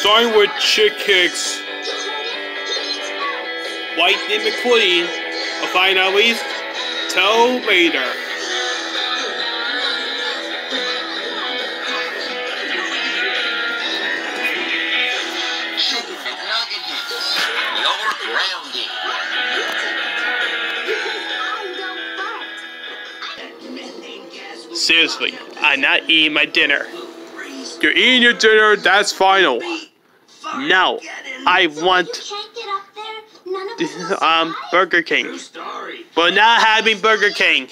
Starting with Chick Hicks, Lightning McQueen, a fine at Tell Mater. Seriously, I'm not eating my dinner. You're eating your dinner, that's final. No, I want um Burger King. We're not having Burger King.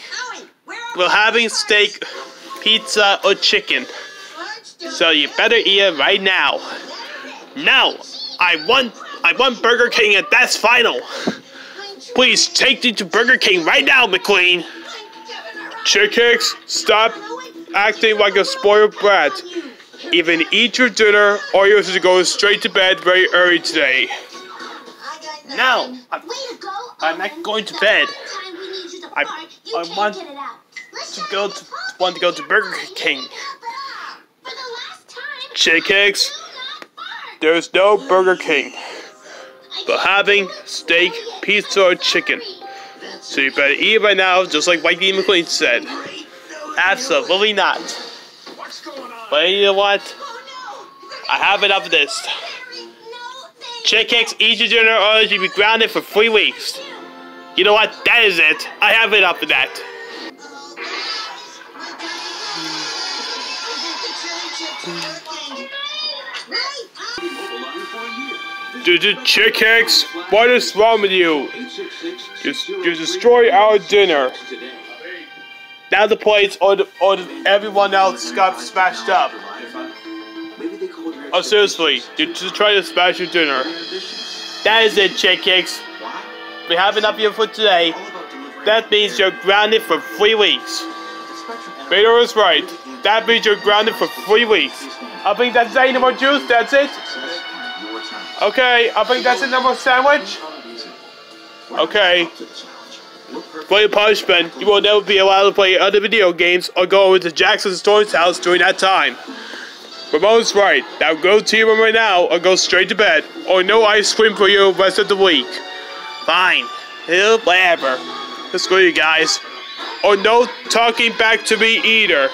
We're having steak, pizza, or chicken. So you better eat it right now. No, I want I want Burger King and that's final. Please take me to Burger King right now, McQueen. Chick Hicks, stop acting like a spoiled brat. Even eat your dinner or you're to go straight to bed very early today. No, I'm, I'm not going to bed. I, I want to go to want to go to Burger King. Chick Hicks, there's no Burger King. But having steak, pizza, or chicken. So you better eat it by now, just like Mikey McQueen said. Absolutely not. But you know what? I have enough of this. Chick Hicks, eat your dinner or you'll be grounded for three weeks. You know what? That is it. I have enough of that. Dude, Chick Hicks, what is wrong with you? You, you destroy our dinner. Now the plates or, the, or everyone else got smashed up. Oh, seriously, you just try to smash your dinner. That is it, Chick Hicks. We have enough you for today. That means you're grounded for three weeks. Mater is right. That means you're grounded for three weeks. I think that's any more juice. That's it. Okay, I think that's more sandwich. Okay. For your punishment, you will never be allowed to play other video games or go over to Jackson Storm's house during that time. Ramone's right. Now go to your room right now or go straight to bed. Or no ice cream for you rest of the week. Fine. Whatever. Let's go, you guys. Or no talking back to me either.